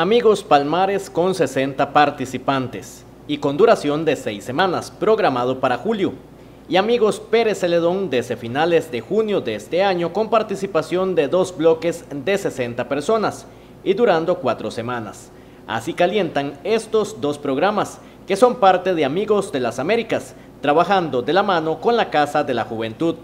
Amigos Palmares con 60 participantes y con duración de seis semanas, programado para julio. Y Amigos Pérez Celedón desde finales de junio de este año con participación de dos bloques de 60 personas y durando cuatro semanas. Así calientan estos dos programas que son parte de Amigos de las Américas, trabajando de la mano con la Casa de la Juventud.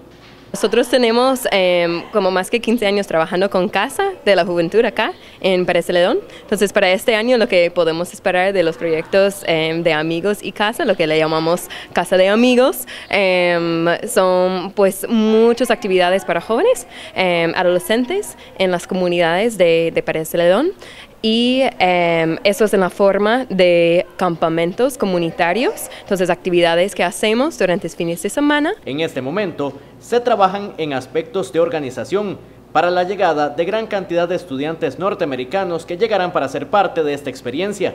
Nosotros tenemos em, como más que 15 años trabajando con Casa de la Juventud acá en Pérez Celedón. Entonces para este año lo que podemos esperar de los proyectos em, de amigos y casa, lo que le llamamos Casa de Amigos, em, son pues muchas actividades para jóvenes, adolescentes en las comunidades de, de Pérez y em, eso es en la forma de campamentos comunitarios, entonces actividades que hacemos durante fines de semana. En este momento se trabajan en aspectos de organización para la llegada de gran cantidad de estudiantes norteamericanos que llegarán para ser parte de esta experiencia.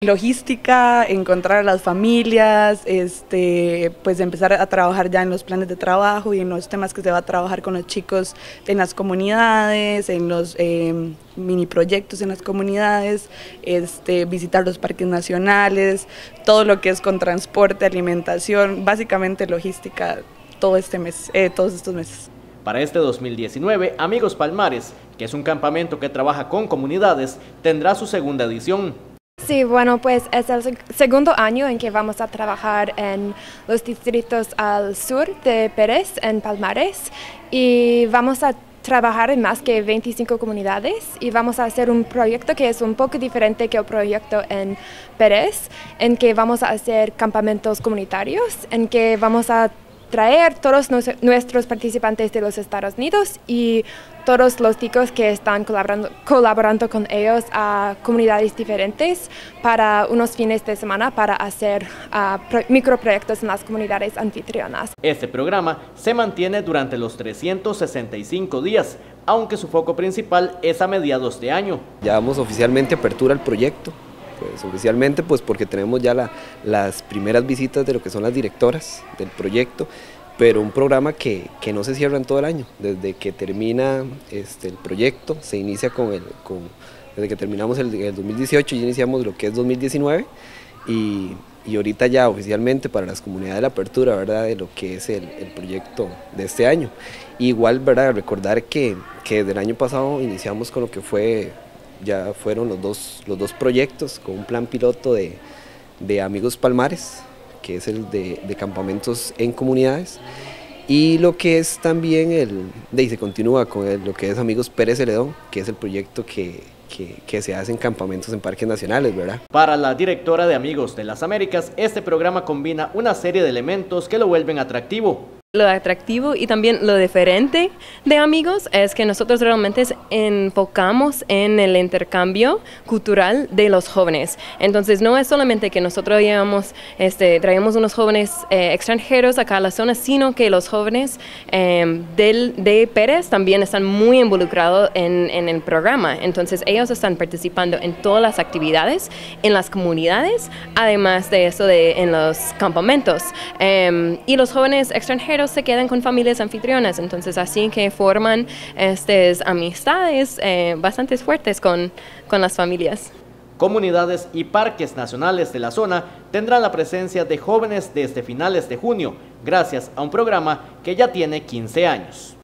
Logística, encontrar a las familias, este, pues empezar a trabajar ya en los planes de trabajo y en los temas que se va a trabajar con los chicos en las comunidades, en los em, mini proyectos en las comunidades, este, visitar los parques nacionales, todo lo que es con transporte, alimentación, básicamente logística todo este mes, eh, todos estos meses. Para este 2019, Amigos Palmares, que es un campamento que trabaja con comunidades, tendrá su segunda edición. Sí, bueno, pues es el segundo año en que vamos a trabajar en los distritos al sur de Pérez, en Palmares, y vamos a trabajar en más que 25 comunidades y vamos a hacer un proyecto que es un poco diferente que el proyecto en Pérez, en que vamos a hacer campamentos comunitarios, en que vamos a traer todos nuestros participantes de los Estados Unidos y todos los chicos que están colaborando, colaborando con ellos a comunidades diferentes para unos fines de semana para hacer uh, microproyectos en las comunidades anfitrionas. Este programa se mantiene durante los 365 días, aunque su foco principal es a mediados de año. Ya damos oficialmente apertura al proyecto pues oficialmente pues porque tenemos ya las primeras visitas de lo que son las directoras del proyecto, pero un programa que, no se cierra en todo el año, desde que termina este, el proyecto, se inicia con el, con, desde que terminamos el, 2018 y iniciamos lo que es 2019 y, y, ahorita ya oficialmente para las comunidades de la apertura, ¿verdad? De lo que es el, proyecto de este año. Igual, ¿verdad? Recordar que, que desde el año pasado iniciamos con lo que fue ya fueron los dos, los dos proyectos con un plan piloto de, Amigos Palmares, que es el de, campamentos en comunidades, y lo que es también el, de se continúa con lo que es Amigos Pérez Celedón, que es el proyecto que, que, se hace en campamentos en parques nacionales, ¿verdad? Para la directora de Amigos de las Américas, este programa combina una serie de elementos que lo vuelven atractivo lo atractivo y también lo diferente de amigos es que nosotros realmente enfocamos en el intercambio cultural de los jóvenes. Entonces no es solamente que nosotros llevamos, este, traemos unos jóvenes eh, extranjeros acá a la zona, sino que los jóvenes em, del, de Pérez también están muy involucrados en, en, el programa. Entonces ellos están participando en todas las actividades, en las comunidades, además de eso de, en los campamentos. Em, y los jóvenes extranjeros se quedan con familias anfitrionas, entonces así que forman estas amistades eh, bastante fuertes con, con las familias. Comunidades y parques nacionales de la zona tendrán la presencia de jóvenes desde finales de junio, gracias a un programa que ya tiene 15 años.